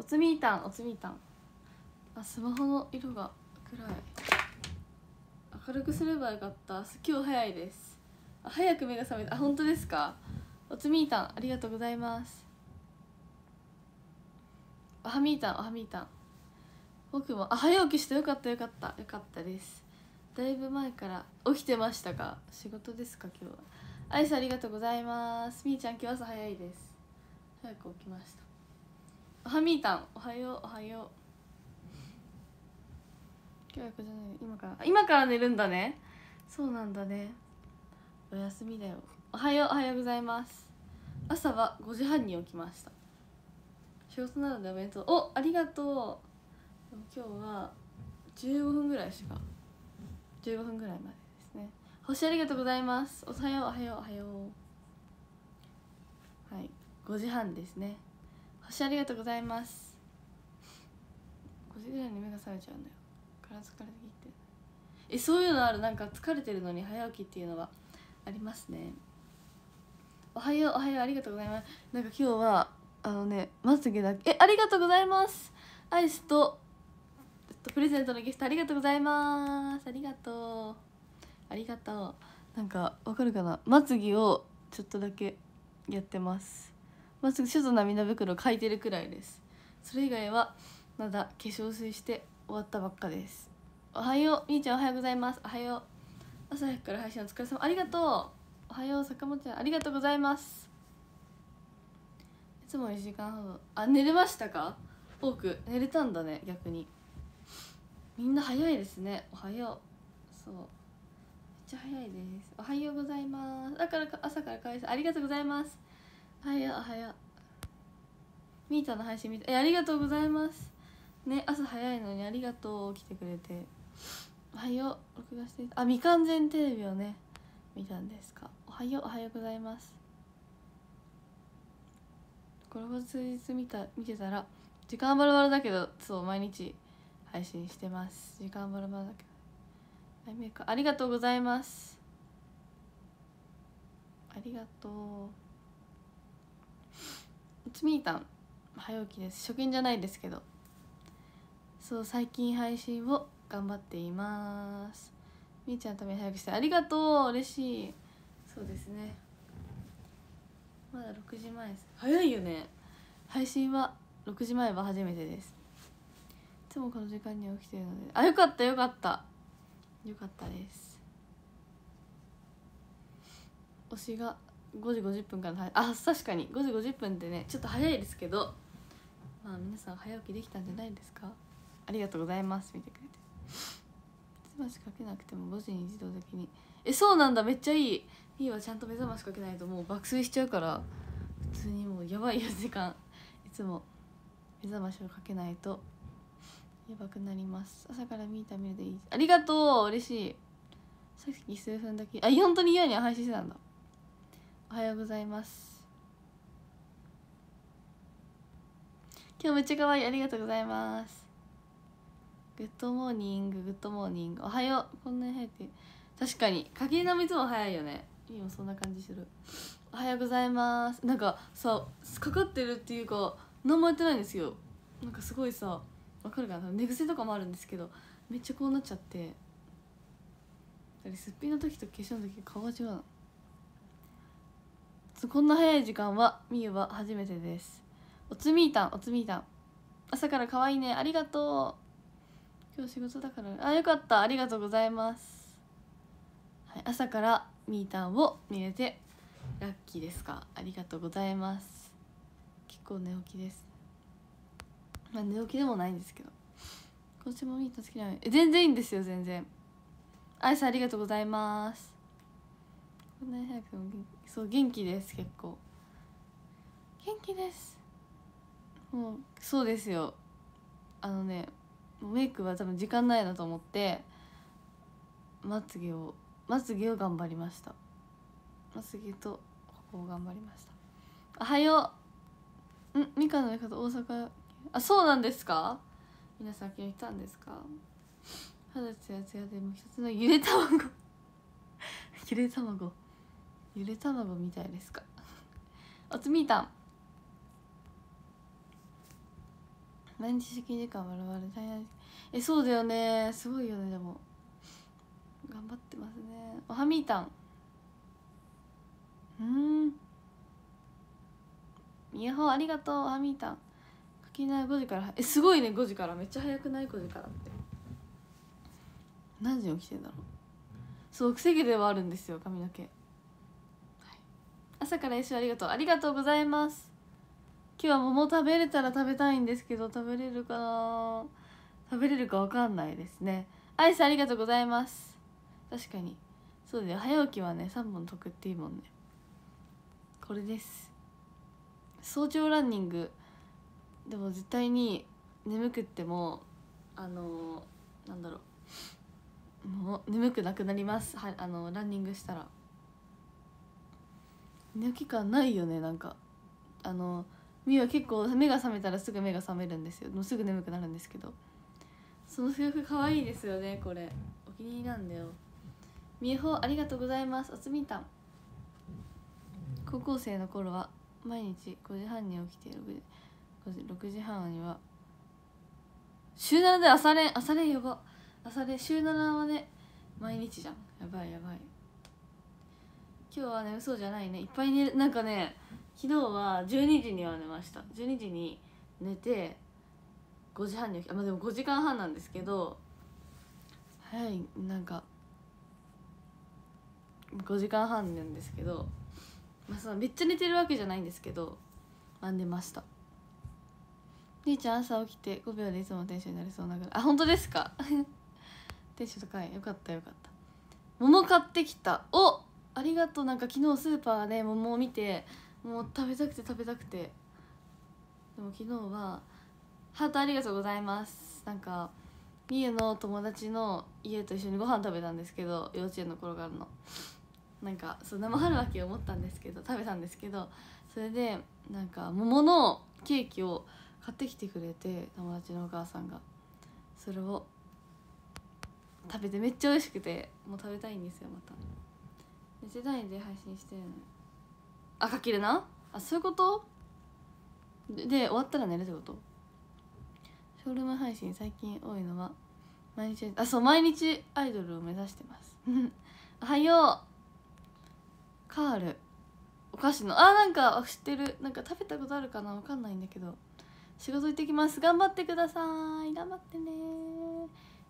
おつみーたんおつみーたん。あスマホの色が暗い。明るくすればよかった。今日早いです。あ早く目が覚めた。あ本当ですか？おつみーたんありがとうございます。おはみーたんおはみーたん。僕もあ早起きしてよかったよかったよかったです。だいぶ前から起きてましたか？仕事ですか？今日は。アイスありがとうございます。みーちゃん今日朝早いです。早く起きました。はみーたんおはようおはよう。今日はこじゃない今から。今から寝るんだね。そうなんだね。お休みだよ。おはようおはようございます。朝は5時半に起きました。仕事なのでお弁当。おありがとう。今日は15分ぐらいしか15分ぐらいまでですね。星ありがとうございます。おはようおはようおはよう。はい。5時半ですね。星ありがとうございます。5時ぐらいに目が覚めちゃうんだよ。から疲れてきて。えそういうのある？なんか疲れてるのに早起きっていうのはありますね。おはようおはようありがとうございます。なんか今日はあのねまつげだけ。えありがとうございます。アイスとえっとプレゼントのギフト。ありがとうございます。ありがとう。ありがとう。なんかわかるかな？まつげをちょっとだけやってます。まつげちょっと涙袋書いてるくらいです。それ以外はまだ化粧水して終わったばっかです。おはようみーちゃんおはようございます。おはよう。朝早くから配信お疲れ様。ありがとう。おはよう坂本ちゃん。ありがとうございます。いつも1時間ほど。あ寝れましたか？多く。寝れたんだね逆に。みんな早いですね。おはよう。そう。めっちゃ早いです。おはようございます。だからか朝からかわいそう。ありがとうございます。おはようおはようみーたの配信見てえありがとうございます。ね朝早いのにありがとう来てくれて。おはよう録画してあ未完全テレビをね見たんですか。おはようおはようございます。これを数日見た見てたら時間バラバラだけどそう毎日配信してます。時間バラバラだけど。ありがとうございます。ありがとう。つみーたん早起きです。初見じゃないですけど。そう最近配信を頑張っています。みーちゃんのために早くしてありがとう。嬉しい。そうですね。まだ6時前です。早いよね。配信は6時前は初めてです。いつもこの時間に起きてるので。あよかったよかった。よかったです。推しが5時50分からあ確かに。5時50分ってねちょっと早いですけどまあ皆さん早起きできたんじゃないですか？ありがとうございます見てくれて。目覚ましかけなくても5時に自動的に。えそうなんだ。めっちゃいい。いいわ。ちゃんと目覚ましかけないともう爆睡しちゃうから普通にもうやばいよ時間。いつも。目覚ましをかけないとやばくなります。朝から見た目でいい。ありがとう。嬉しい。さっき数分だけ。あ本当に嫌に配信してたんだ。おはようございます。今日めっちゃ可愛い。ありがとうございます。good morning good morning おはよう。こんなに早く。確かに鍵の水も早いよね。今そんな感じする。おはようございます。なんかさかかってるっていうか何もやってないんですよ。なんかすごいさわかるかな？寝癖とかもあるんですけどめっちゃこうなっちゃってすっぴんの時と化粧の時顔が違うの。こんな早い時間はみゆは初めてです。おつみーたんおつみーたん。朝から可愛いねありがとう。今日仕事だから。あよかった。ありがとうございます、はい、朝からみーたんを見れてラッキーですか？ありがとうございます。結構寝起きです。まあ寝起きでもないんですけど。今週もミート好きなのえ全然いいんですよ全然。アイスありがとうございます。こんなに早くも元気そう元気です結構。元気です。もうそうですよ。あのねメイクは多分時間ないなと思ってまつげをまつげを頑張りました。まつげとここを頑張りました。おはようんみかんの方大阪。あそうなんですか？皆さん昨日来たんですか？肌ツヤツヤでもう一つのゆで卵。ゆで卵。ゆで卵みたいですか？おつみーたん。毎日出勤時間我々大変えそうだよね。すごいよね。でも。頑張ってますね。おはみーたん。うん。みやほありがとうおはみーたん。きな5時から。えすごいね。5時から。めっちゃ早くない？5時からって。何時に起きてんだろう。そうくせ毛ではあるんですよ髪の毛、朝から一緒ありがとう。ありがとうございます。今日は桃食べれたら食べたいんですけど食べれるかな？食べれるかわかんないですね。アイスありがとうございます。確かに。そうだよ。早起きはね3本得っていいもんね。これです。早朝ランニング。でも絶対に眠くってもあのなんだろう。もう眠くなくなります。はあのランニングしたら。寝起き感ないよねなんか。あのみは結構目が覚めたらすぐ目が覚めるんですよ。もうすぐ眠くなるんですけど。その制服かわいいですよねこれ。お気に入りなんだよ。みえほありがとうございます。おつみたん。高校生の頃は毎日5時半に起きて6時6時半には週7で朝練朝練やば。朝練週7はね毎日じゃん。やばいやばい。今日はね嘘じゃないね。いっぱい寝るなんかね昨日は12時には寝ました。12時に寝て5時半に起きあまあでも5時間半なんですけど早いなんか5時間半なんですけどまあそのめっちゃ寝てるわけじゃないんですけどまあ寝ました。兄ちゃん朝起きて5秒でいつもテンションになりそうなぐらい。あ本当ですか？テンション高い。よかったよかった。桃買ってきた。おありがとう。なんか昨日スーパーで桃を見てもう食べたくて食べたくて。でも昨日はハートありがとうございます。なんかみゆの友達の家と一緒にご飯食べたんですけど幼稚園の頃からの。なんかそう生春巻きを持ったんですけど食べたんですけどそれでなんか桃のケーキを買ってきてくれて友達のお母さんが。それを食べてめっちゃ美味しくてもう食べたいんですよまた。寝てないで配信してるのあかきるな？あそういうこと？でで終わったら寝るってこと？ショールーム配信最近多いのは毎日あそう毎日アイドルを目指してます。おはよう。カール。お菓子のあなんか知ってる。なんか食べたことあるかな？わかんないんだけど。仕事行ってきます。頑張ってください。頑張ってね。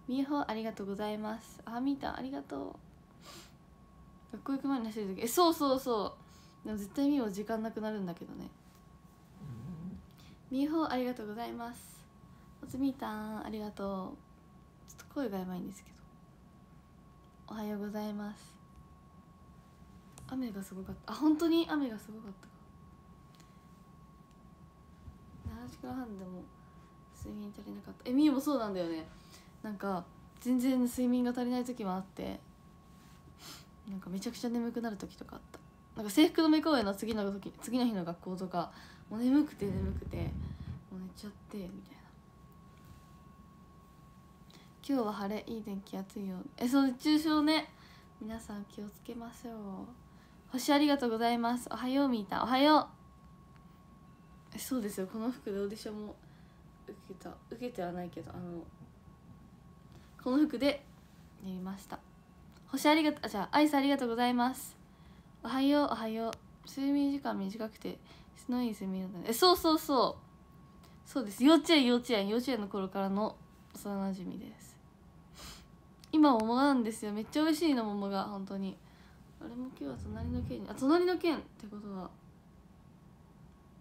みえほありがとうございます。あみーたんありがとう学校行く前に走る時。えそうそうそう。でも絶対みお時間なくなるんだけどね。みえほありがとうございます。おつみーたんありがとう。ちょっと声がやばいんですけど。おはようございます。雨がすごかった。あ本当に雨がすごかった時間半でも睡眠足りなかった。えみーもそうなんだよね。なんか全然睡眠が足りない時もあってなんかめちゃくちゃ眠くなる時とかあった。なんか制服の目公演の次の時次の日の学校とかもう眠くて眠くてもう寝ちゃってみたいな。今日は晴れいい天気暑いよ。えそう熱中症ね。皆さん気をつけましょう。星ありがとうございます。おはようみーたんおはよう。そうですよ。この服でオーディションも受けた。受けてはないけどあのこの服でやりました。星ありがとうじゃあアイスありがとうございます。おはようおはよう。睡眠時間短くて質のいい睡眠だったね。えそうそうそう。そうです。幼稚園幼稚園。幼稚園の頃からの幼なじみです。今桃なんですよ。めっちゃ美味しいの桃が。本当に。あれも今日は隣の県に。あ隣の県ってことは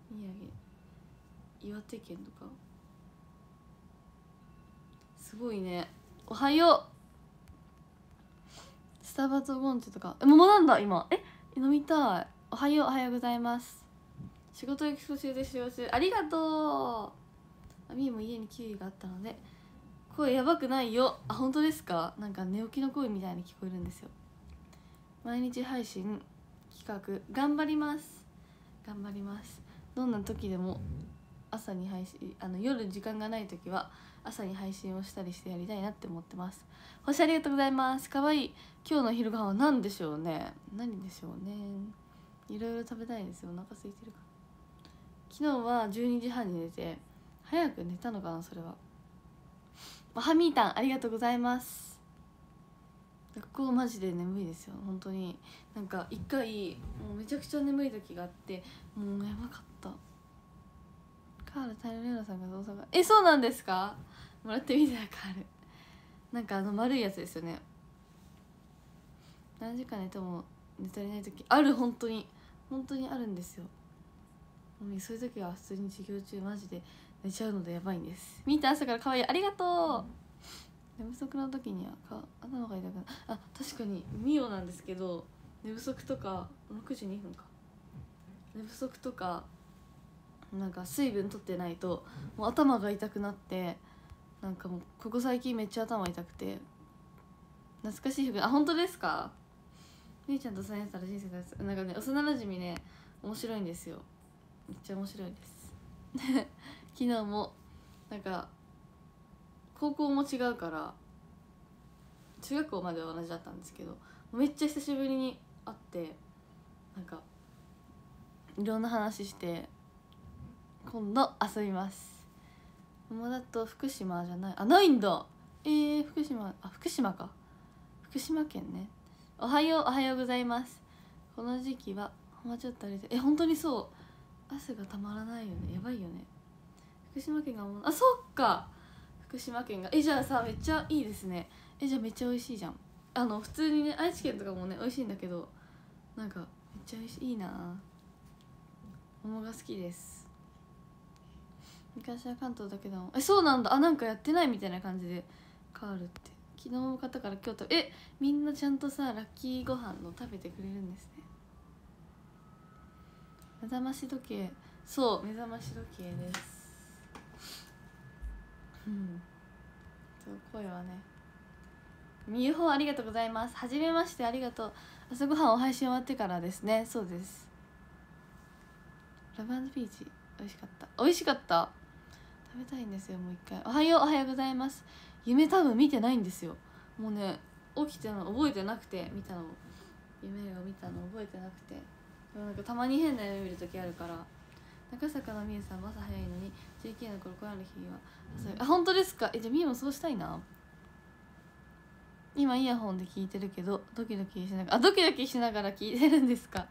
宮城。岩手県とか。すごいね。おはよう。スタバとゴンチとか。え桃なんだ今。え飲みたい。おはようおはようございます。仕事行く途中で幸せありがとう。あみーも家にキウイがあったので。声やばくないよ。あ本当ですか？なんか寝起きの声みたいに聞こえるんですよ。毎日配信企画。頑張ります。頑張ります。どんな時でも朝に配信あの夜時間がない時は朝に配信をしたりしてやりたいなって思ってます。星ありがとうございます。かわい。い今日の昼ご飯は何でしょうね。何でしょうね。いろいろ食べたいですよ。お腹空いてるか昨日は12時半に寝て早く寝たのかなそれは。ハミータンありがとうございます。ここマジで眠いですよ。本当に。なんか一回もうめちゃくちゃ眠い時があってもうやばかった。カールタイルレナさんが大阪。えそうなんですか？もらってみたらカールなんかあの丸いやつですよね。何時間寝ても寝足りない時。ある本当に。本当にあるんですよ。そういう時は普通に授業中マジで寝ちゃうのでやばいんです。見た朝から可愛い。ありがとう、寝不足の時にはか頭が痛くなあ確かに。ミオなんですけど寝不足とか6時2分か。寝不足とかなんか水分取ってないともう頭が痛くなってなんかもうここ最近めっちゃ頭痛くて懐かしい服。あ本当ですか？みーちゃんと3年たら人生です。なんかね幼なじみね面白いんですよ。めっちゃ面白いです。昨日もなんか高校も違うから中学校までは同じだったんですけどめっちゃ久しぶりに会ってなんかいろんな話して今度遊びます。桃だと福島じゃない。あないんだ。えー、福島あ福島か。福島県ね。おはようおはようございます。この時期はもうちょっとあれでえ本当にそう。汗がたまらないよね。やばいよね。福島県がもあそっか。福島県がえじゃあさめっちゃいいですね。えじゃあめっちゃ美味しいじゃん。あの普通にね愛知県とかもね美味しいんだけどなんかめっちゃ美味しいいいな。桃が好きです。昔は関東だけどえそうなんだ。あなんかやってないみたいな感じで。カールって。昨日の方から今日とえみんなちゃんとさラッキーご飯の食べてくれるんですね。目覚まし時計。そう目覚まし時計です。うん。そう声はね。みゆほありがとうございます。はじめましてありがとう。朝ごはんお配信終わってからですね。そうです。ラブピーチ。美味しかった。美味しかった。食べたいんですよもう一回。おはようおはようございます。夢多分見てないんですよ。もうね起きてるの覚えてなくて見たの夢を見たの覚えてなくて。でもなんかたまに変な夢見る時あるから中坂のみゆさんは朝早いのに JK の頃来られる日は朝あ本当ですか？えじゃあみゆもそうしたいな？今イヤホンで聞いてるけどドキドキしながらあドキドキしながら聞いてるんですか？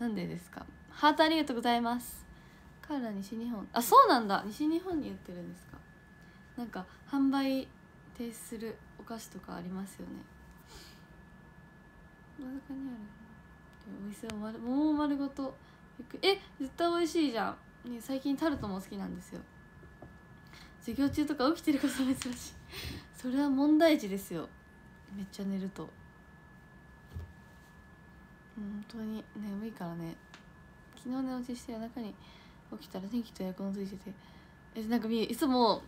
なんでですか？ハートありがとうございますカーラ西日本。あそうなんだ。西日本に売ってるんですか。なんか販売停止するお菓子とかありますよね。真ん中にある。お店を丸桃丸ごとえ絶対美味しいじゃん、ね、最近タルトも好きなんですよ。授業中とか起きてること珍しい。それは問題児ですよ。めっちゃ寝ると。本当に眠いからね。昨日寝落ちして夜中に起きたら電気とエアコンついてて。えなんかみいつも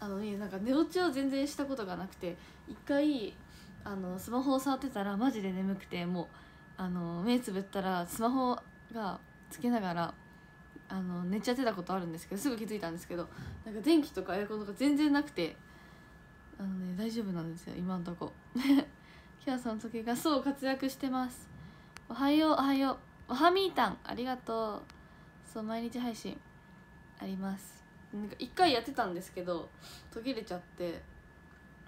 あのなんか寝落ちを全然したことがなくて一回あのスマホを触ってたらマジで眠くてもうあの目つぶったらスマホがつけながらあの寝ちゃってたことあるんですけどすぐ気づいたんですけどなんか電気とかエアコンとか全然なくてあのね大丈夫なんですよ今んとこ。キャーさんの時がそう活躍してます。おはようおはよう。おはみーたんありがとう。そう毎日配信あります。なんか1回やってたんですけど途切れちゃって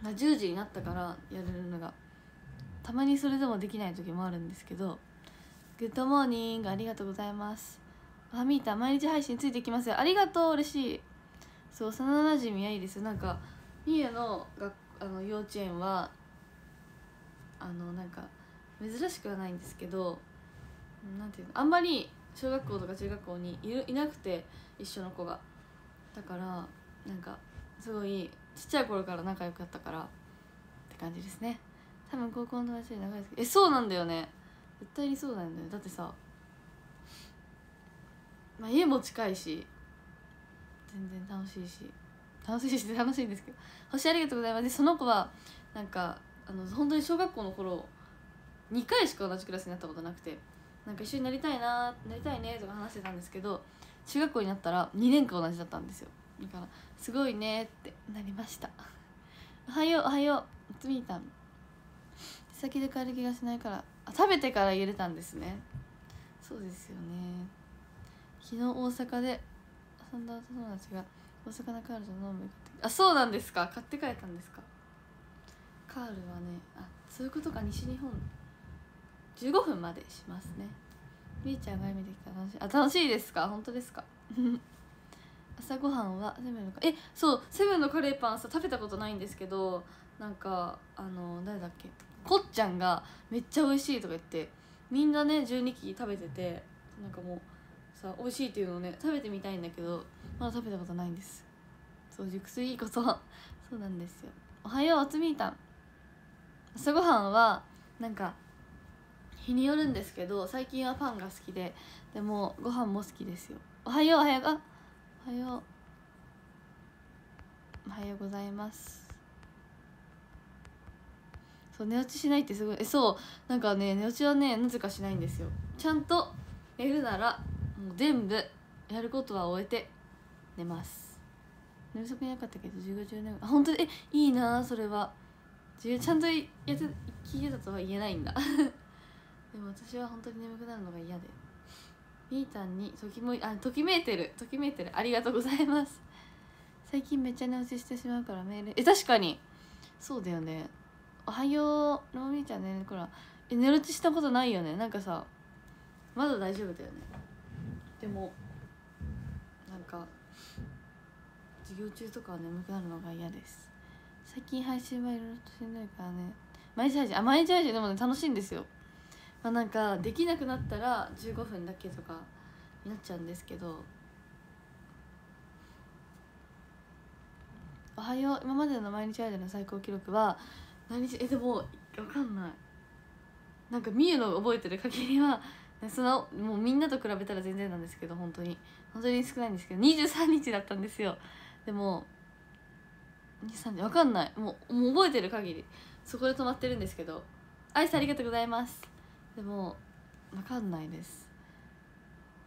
10時になったからやれるのが。たまにそれでもできない時もあるんですけど good morning ありがとうございます。おはみーたん毎日配信ついてきますよ。ありがとう嬉しい。そう幼なじみはいいです。よなんか三重のがあの幼稚園はあのなんか珍しくはないんですけどなんていうのあんまり小学校とか中学校にいるいなくて一緒の子が。だからなんかすごいちっちゃい頃から仲良かったからって感じですね。多分高校の友達で長いですけど。えそうなんだよね。絶対にそうなんだよだってさまあ家も近いし全然楽しいし。楽しいし楽しいんですけど。星ありがとうございます。でその子はなんかあの本当に小学校の頃2回しか同じクラスになったことなくて。なんか一緒になりたいななりたいねとか話してたんですけど中学校になったら2年間同じだったんですよ。だからすごいねってなりました。おはようおはよう。つみたん。先で帰る気がしないからあ食べてから入れたんですね。そうですよね。昨日大阪で遊んだ友達が大阪カールと飲むあそうなんですか。買って帰ったんですか。カールはねあそういうことか西日本。15分までしますね。みーちゃんが見てきた楽しい。あ楽しいですか？本当ですか？朝ごはんはセブンのえそうセブンのカレーパンさ食べたことないんですけどなんかあの誰だっけ？こっちゃんがめっちゃ美味しいとか言ってみんなね12期食べててなんかもうさ美味しいっていうのをね食べてみたいんだけどまだ食べたことないんです。そう熟睡いいこと。そうなんですよ。おはようおつみーたん。朝ごはんはなんか日によるんですけど最近はパンが好きででもご飯も好きですよ。おはようおはようあおはよう。おはようございます。そう寝落ちしないってすごいえそうなんかね寝落ちはねなぜかしないんですよ。ちゃんと寝るならもう全部やることは終えて寝ます。寝不足になかったけ？ど15、10年あ本当に？えいいなそれは。ちゃんとやって聞いてたとは言えないんだ。でも私は本当に眠くなるのが嫌で。みーたんにときもあときめいてる。ときめいてる。ありがとうございます。最近めっちゃ寝落ちしてしまうからメール。え確かに。そうだよね。おはよう。ローミーちゃんねこらえ寝落ちしたことないよね。なんかさまだ大丈夫だよね。でもなんか授業中とかは眠くなるのが嫌です。最近配信はいろいろとしんどいからね。毎日配信。あ毎日配信。でもね楽しいんですよ。まあなんかできなくなったら15分だけとかになっちゃうんですけどおはよう今までの毎日配信の最高記録は何日えでも分かんない。なんかみゆの覚えてる限りはそのもうみんなと比べたら全然なんですけど本当に。本当に少ないんですけど23日だったんですよ。でも23日分かんない。もうもう覚えてる限り。そこで止まってるんですけど。アイスありがとうございます。でも分かんないです。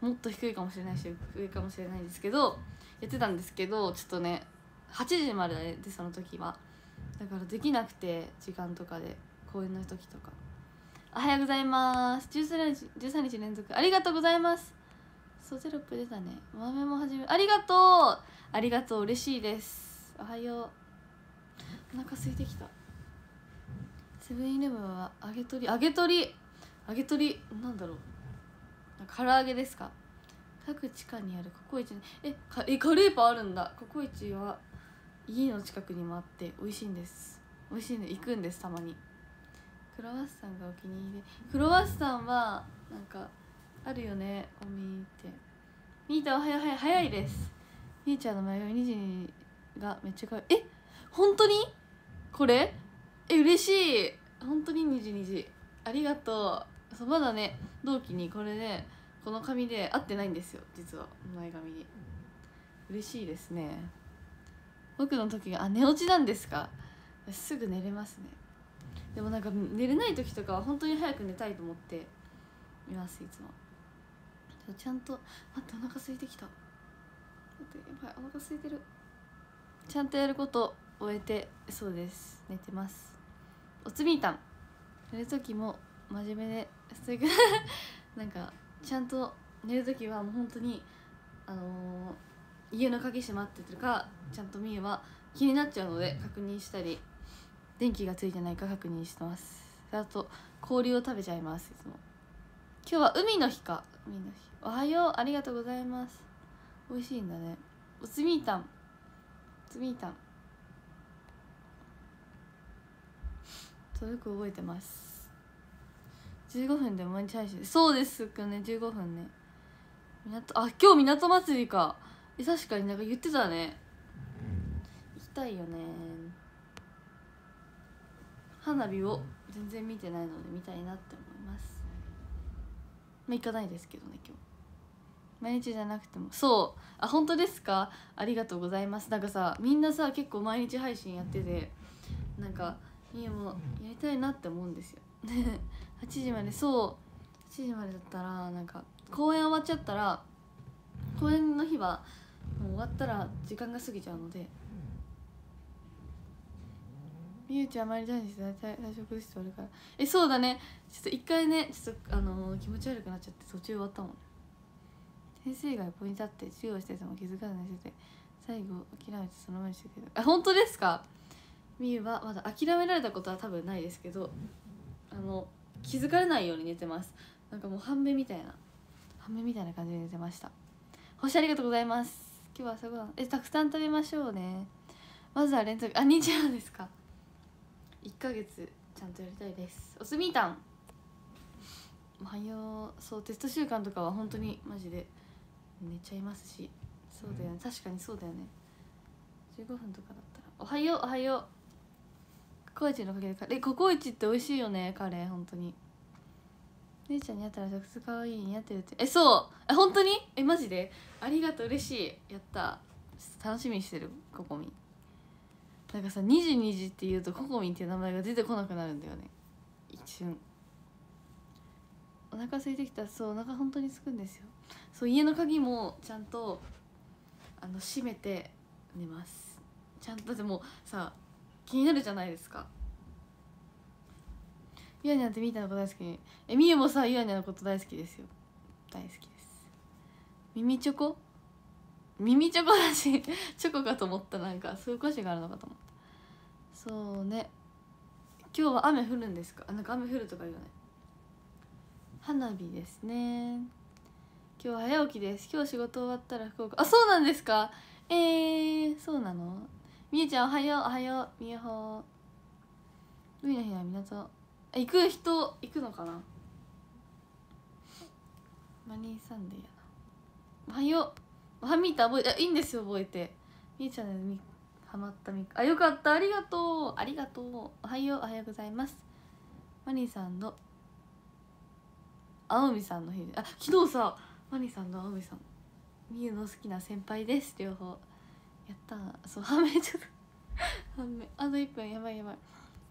もっと低いかもしれないし上かもしれないですけどやってたんですけどちょっとね8時まででその時は。だからできなくて時間とかで公演の時とか。おはようございます。13日 ,13 日連続。ありがとうございます。そうテロップ出たね。豆も始めありがとう。ありがとう。嬉しいです。おはよう。お腹空いてきた。セブンイレブンは揚げ鶏揚げ鶏。揚げ鶏なんだろう。唐揚げですか？各地下にあるココイチえかえカレーパンあるんだ。ココイチは家の近くにもあって美味しいんです。美味しいんで行くんですたまに。クロワッサンがお気に入り。クロワッサンはなんかあるよね。コンビニって。みーた？んはよう早い早いです。みーちゃんの迷い2時がめっちゃかわい。いえ本当に？これ？え嬉しい。本当に2時2時。ありがとう。そうまだね同期にこれでこの紙で合ってないんですよ実は。前髪に。嬉しいですね。僕の時があ寝落ちなんですか？すぐ寝れますね。でもなんか寝れない時とかは本当に早く寝たいと思っていますいつも。ちゃんと待ってお腹空いてきた。待ってやばいお腹空いてる。ちゃんとやること終えてそうです。寝てます。おつみーたん。寝る時も真面目でそれからなんかちゃんと寝る時はもう本当にあのー、家の鍵閉まってるかちゃんとみゆは気になっちゃうので確認したり電気がついてないか確認してます。あと氷を食べちゃいますいつも。今日は海の日か海の日。おはようありがとうございます。美味しいんだね。おつみーたんおつみーたんそうよく覚えてます。15分で毎日配信そうですかね15分ね。港あ今日港祭りか。え確かになんか言ってたね。行きたいよね。花火を全然見てないので見たいなって思います。まあ行かないですけどね今日。毎日じゃなくても。そう。あ本当ですか？ありがとうございます。なんかさみんなさ結構毎日配信やっててなんかいやもうやりたいなって思うんですよ。8時までそう。8時までだったらなんか公演終わっちゃったら公演の日はもう終わったら時間が過ぎちゃうのでみゆちゃんあまり大事大体退職して終わるから。えそうだね。ちょっと一回ねちょっとあのー、気持ち悪くなっちゃって途中終わったもん。先生が横に立って授業してても気づかずにしてて最後諦めてそのままにしてくれるあ本当ですか？みゆはまだ諦められたことは多分ないですけどあの気づかれないように寝てます。なんかもう半目みたいな半目みたいな感じで寝てました。星ありがとうございます。今日は朝ごはん。えたくさん食べましょうね。まずは連続。あ日曜ですか。1ヶ月ちゃんとやりたいです。おすみーたん。おはようそうテスト週間とかは本当にマジで寝ちゃいますし。そうだよね。確かにそうだよね。15分とかだったら。おはようおはようココイチのおかげでカレーココイチって美味しいよねカレー本当に。姉ちゃんに会ったら直接可愛い似合ってるって。えそう。え本当に？えマジで？ありがとう嬉しい。やった。楽しみにしてるココミ。ンなんかさ「2時2時」って言うとココミンっていう名前が出てこなくなるんだよね。一瞬。お腹空いてきた。そうお腹本当に空くんですよ。そう家の鍵もちゃんとあの閉めて寝ます。ちゃんとだってもうさ気になるじゃないですか。ゆあにゃんってみーたのこと大好き。えみゆもさゆあにゃんのこと大好きですよ。大好きです。耳チョコ？耳チョコだし チョコかと思った。なんかそういう歌詞があるのかと思った。そうね。今日は雨降るんですか？なんか雨降るとか言うね。花火ですね。今日は早起きです。今日仕事終わったら福岡。あそうなんですか？えー、そうなの？みゆちゃんおはようおはようみゆほ海の日は港。え行く人行くのかな？マニーサンデーやな。おはよう。はみーた覚えていいんですよ覚えて。みゆちゃんのみハマったみあよかった。ありがとう。ありがとう。おはようおはようございます。マニーさんの青海さんの日。あ昨日さマニーさんの青海さん。みゆの好きな先輩です。両方。やった。そう判明ちょっと判明。あと1分やばいやばい。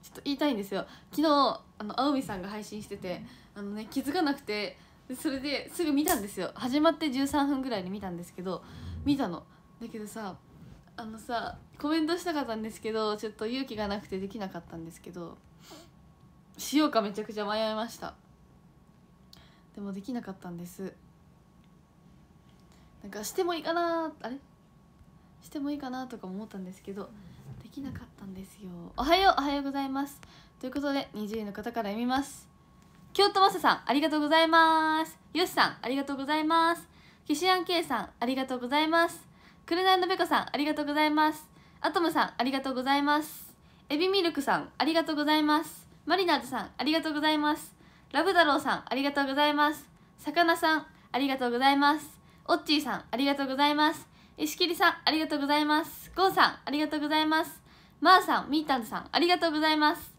ちょっと言いたいんですよ。昨日あの青海さんが配信しててあのね気づかなくてでそれですぐ見たんですよ。始まって13分ぐらいに見たんですけど見たの。だけどさあのさコメントしたかったんですけどちょっと勇気がなくてできなかったんですけどしようかめちゃくちゃ迷いました。でもできなかったんです。なんかしてもいいかなあれ？してもいいかなとか思ったんですけどできなかったんですよ。おはようおはようございます。ということで20位の方から読みます。京都まささんありがとうございます。よしさんありがとうございます。岸安圭さんありがとうございます。くるなのべこさんありがとうございます。アトムさんありがとうございます。エビミルクさんありがとうございます。マリナーズさんありがとうございます。ラブ太郎さんありがとうございます。さかなさんありがとうございます。オッチーさんありがとうございます。石切さんありがとうございます。ゴンさんありがとうございます。マーさんミータンさんありがとうございます。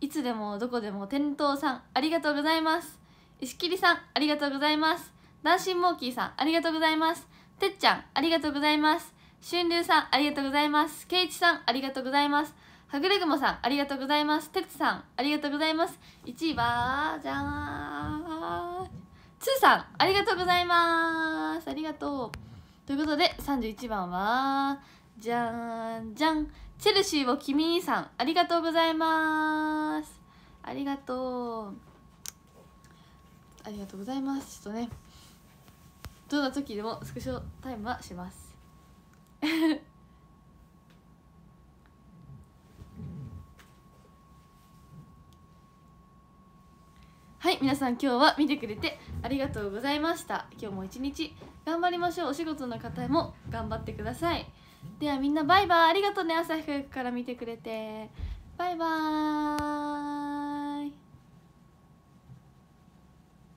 いつでもどこでも店頭さんありがとうございます。石切さんありがとうございます。ダンシンモーキーさんありがとうございます。てっちゃんありがとうございます。春龍さんありがとうございます。けいちさんありがとうございます。はぐれぐもさんありがとうございます。てつさんありがとうございます。1位はじゃーん。つーさんありがとうございます。ありがとう。ということで31番はじゃんじゃん。チェルシーを君さんありがとうございます。ありがとう。ありがとうございます。ちょっとねどんな時でもスクショタイムはします。はい皆さん今日は見てくれてありがとうございました。今日も一日頑張りましょう。お仕事の方も頑張ってください。ではみんなバイバイ。ありがとうね朝早くから見てくれて。バイバーイ。